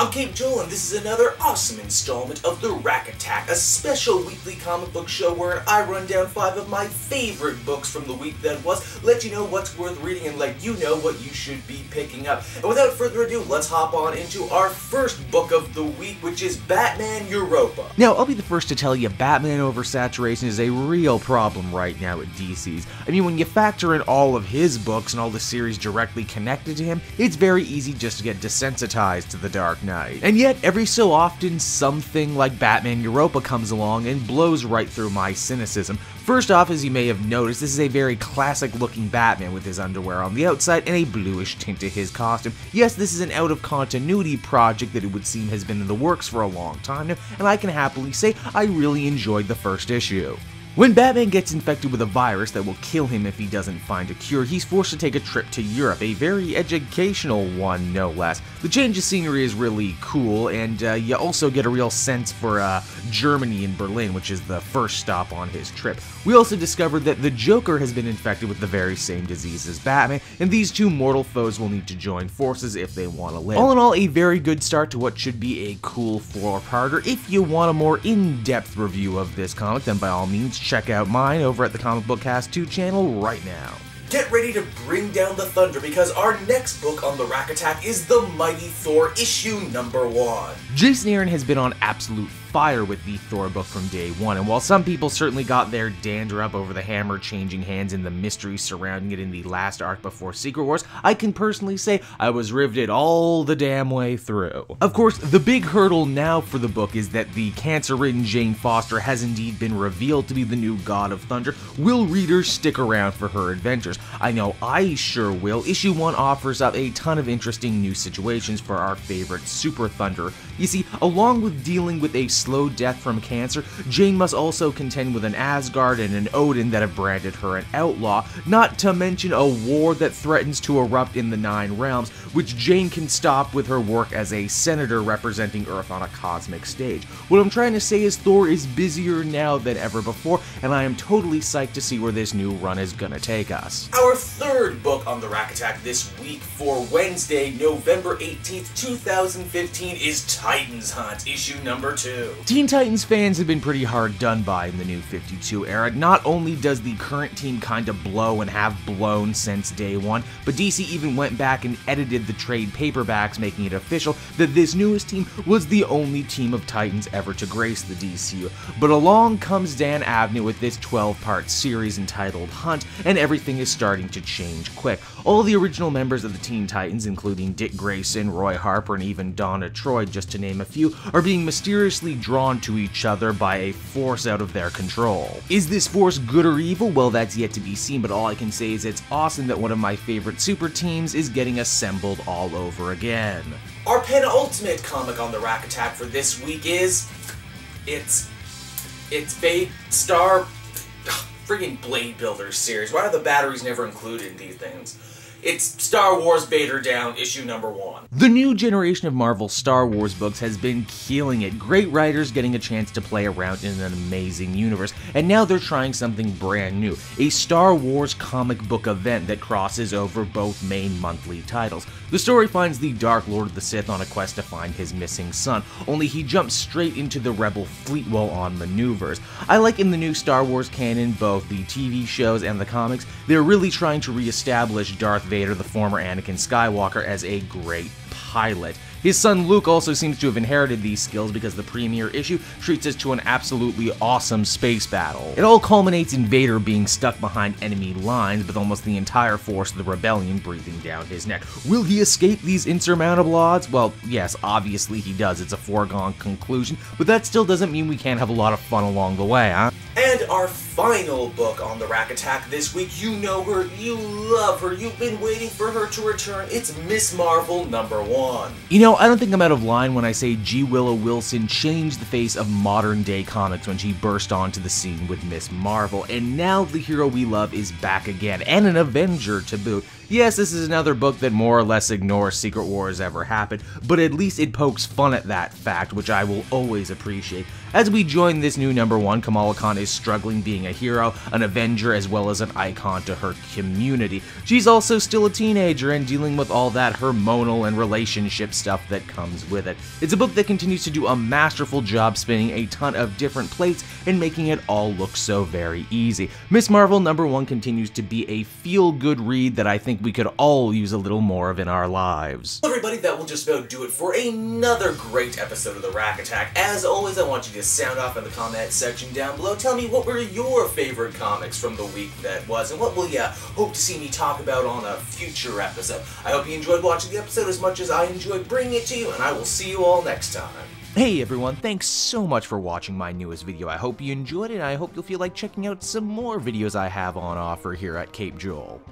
I'm Caped Joel, and this is another awesome installment of The Rack Attack, a special weekly comic book show where I run down five of my favorite books from the week that was, let you know what's worth reading, and let you know what you should be picking up. And without further ado, let's hop on into our first book of the week, which is Batman Europa. Now, I'll be the first to tell you Batman oversaturation is a real problem right now at DC's. I mean, when you factor in all of his books and all the series directly connected to him, it's very easy just to get desensitized to the Dark Knight. And yet, every so often, something like Batman Europa comes along and blows right through my cynicism. First off, as you may have noticed, this is a very classic looking Batman with his underwear on the outside and a bluish tint to his costume. Yes, this is an out of continuity project that it would seem has been in the works for a long time now, and I can happily say I really enjoyed the first issue. When Batman gets infected with a virus that will kill him if he doesn't find a cure, he's forced to take a trip to Europe, a very educational one, no less. The change of scenery is really cool, and uh, you also get a real sense for uh, Germany and Berlin, which is the first stop on his trip. We also discovered that the Joker has been infected with the very same disease as Batman, and these two mortal foes will need to join forces if they want to live. All in all, a very good start to what should be a cool four-parter. If you want a more in-depth review of this comic, then by all means check out mine over at the Comic Book Cast 2 channel right now. Get ready to bring down the thunder because our next book on the Rack Attack is The Mighty Thor issue number one. Jason Aaron has been on absolute fire with the Thor book from day one, and while some people certainly got their dander up over the hammer changing hands and the mystery surrounding it in the last arc before Secret Wars, I can personally say I was riveted all the damn way through. Of course, the big hurdle now for the book is that the cancer-ridden Jane Foster has indeed been revealed to be the new God of Thunder. Will readers stick around for her adventures? I know I sure will. Issue 1 offers up a ton of interesting new situations for our favorite Super Thunder. You see, along with dealing with a slow death from cancer, Jane must also contend with an Asgard and an Odin that have branded her an outlaw, not to mention a war that threatens to erupt in the Nine Realms, which Jane can stop with her work as a senator representing Earth on a cosmic stage. What I'm trying to say is Thor is busier now than ever before, and I am totally psyched to see where this new run is gonna take us. Our third book on the Rack Attack this week for Wednesday, November 18th, 2015 is Titans Hunt, issue number two. Teen Titans fans have been pretty hard done by in the new 52 era. Not only does the current team kinda blow and have blown since day one, but DC even went back and edited the trade paperbacks, making it official that this newest team was the only team of Titans ever to grace the DCU. But along comes Dan Abnett with this 12 part series entitled Hunt, and everything is starting to change quick. All the original members of the Teen Titans, including Dick Grayson, Roy Harper, and even Donna Troy, just to name a few, are being mysteriously drawn to each other by a force out of their control. Is this force good or evil? Well, that's yet to be seen, but all I can say is it's awesome that one of my favorite super teams is getting assembled all over again. Our penultimate comic on the Rack Attack for this week is. It's. It's Babe Star. Friggin' Blade Builders series. Why are the batteries never included in these things? It's Star Wars Vader Down, issue number one. The new generation of Marvel Star Wars books has been killing it. Great writers getting a chance to play around in an amazing universe, and now they're trying something brand new a Star Wars comic book event that crosses over both main monthly titles. The story finds the Dark Lord of the Sith on a quest to find his missing son, only he jumps straight into the Rebel fleet while on maneuvers. I like in the new Star Wars canon, both the TV shows and the comics, they're really trying to re-establish Darth Vader, the former Anakin Skywalker, as a great pilot. His son Luke also seems to have inherited these skills because the premiere issue treats us to an absolutely awesome space battle. It all culminates in Vader being stuck behind enemy lines with almost the entire force of the rebellion breathing down his neck. Will he escape these insurmountable odds? Well, yes, obviously he does. It's a foregone conclusion, but that still doesn't mean we can't have a lot of fun along the way, huh? And our final book on the Rack Attack this week, you know her, you love her, you've been waiting for her to return. It's Ms. Marvel number one. You know, I don't think I'm out of line when I say G. Willow Wilson changed the face of modern day comics when she burst onto the scene with Ms. Marvel, and now the hero we love is back again, and an Avenger to boot. Yes, this is another book that more or less ignores Secret Wars ever happened, but at least it pokes fun at that fact, which I will always appreciate. As we join this new number one, Kamala Khan is struggling being a hero, an avenger, as well as an icon to her community. She's also still a teenager and dealing with all that hormonal and relationship stuff that comes with it. It's a book that continues to do a masterful job spinning a ton of different plates and making it all look so very easy. Ms. Marvel number one continues to be a feel good read that I think we could all use a little more of in our lives. Everybody, that will just about do it for another great episode of the Rack Attack. As always, I want you to sound off in the comment section down below. Tell me what were your favorite comics from the week that was, and what will you hope to see me talk about on a future episode. I hope you enjoyed watching the episode as much as I enjoyed bringing it to you, and I will see you all next time. Hey everyone, thanks so much for watching my newest video. I hope you enjoyed it, and I hope you'll feel like checking out some more videos I have on offer here at Caped Joel.